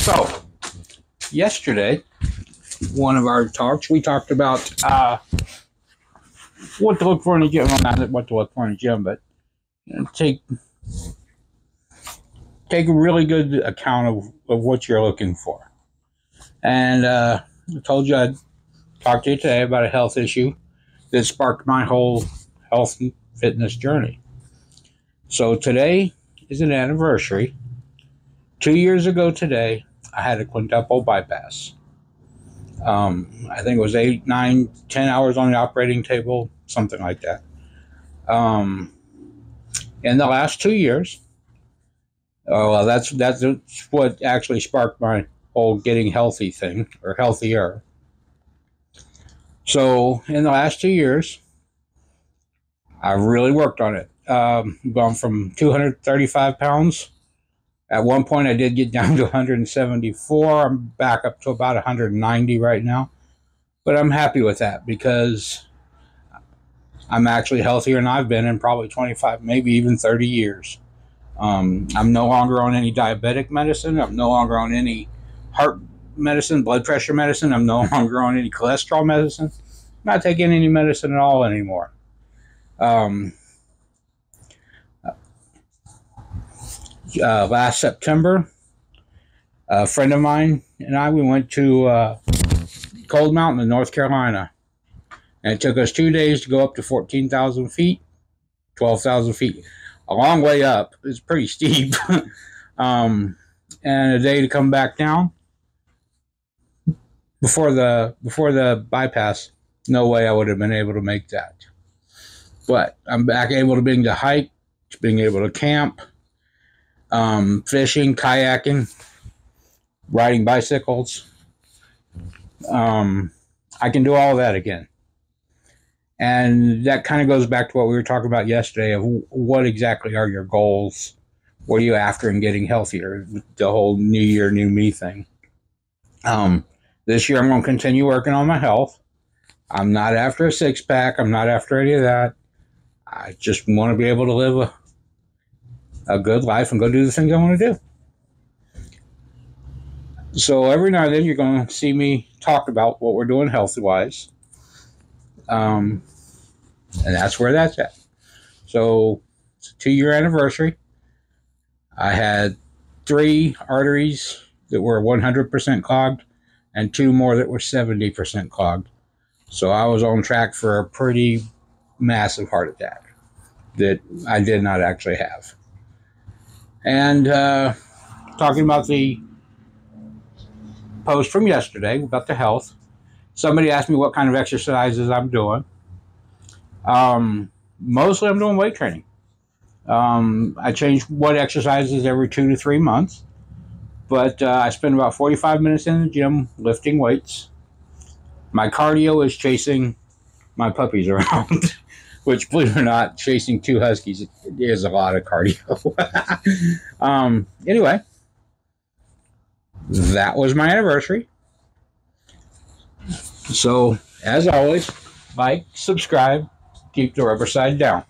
So, yesterday, one of our talks, we talked about uh, what to look for in a gym. Well, not what to look for in a gym, but you know, take take a really good account of, of what you're looking for. And uh, I told you I'd talk to you today about a health issue that sparked my whole health and fitness journey. So today is an anniversary. Two years ago today, I had a quintuple bypass. Um, I think it was eight, nine, ten hours on the operating table, something like that. Um, in the last two years, oh well, that's that's what actually sparked my whole getting healthy thing or healthier. So in the last two years, I've really worked on it. Um, gone from 235 pounds. At one point, I did get down to 174. I'm back up to about 190 right now. But I'm happy with that because I'm actually healthier than I've been in probably 25, maybe even 30 years. Um, I'm no longer on any diabetic medicine. I'm no longer on any heart medicine, blood pressure medicine. I'm no longer on any cholesterol medicine. I'm not taking any medicine at all anymore. Um, uh, last September, a friend of mine and I we went to uh, Cold Mountain in North Carolina, and it took us two days to go up to fourteen thousand feet, twelve thousand feet, a long way up. It's pretty steep, um, and a day to come back down. Before the before the bypass, no way I would have been able to make that. But I'm back able to being to hike, being able to camp, um, fishing, kayaking, riding bicycles. Um, I can do all that again. And that kind of goes back to what we were talking about yesterday of what exactly are your goals? What are you after in getting healthier? The whole new year, new me thing. Um, this year, I'm going to continue working on my health. I'm not after a six pack. I'm not after any of that. I just want to be able to live a a good life and go do the things I want to do. So every now and then you're going to see me talk about what we're doing health wise. Um, and that's where that's at. So it's a two year anniversary. I had three arteries that were 100% clogged and two more that were 70% clogged. So I was on track for a pretty massive heart attack that I did not actually have. And uh, talking about the post from yesterday about the health, somebody asked me what kind of exercises I'm doing. Um, mostly, I'm doing weight training. Um, I change what exercises every two to three months, but uh, I spend about 45 minutes in the gym lifting weights. My cardio is chasing my puppies around. Which, believe it or not, chasing two huskies is a lot of cardio. um, anyway, that was my anniversary. So, as always, like, subscribe, keep the rubber side down.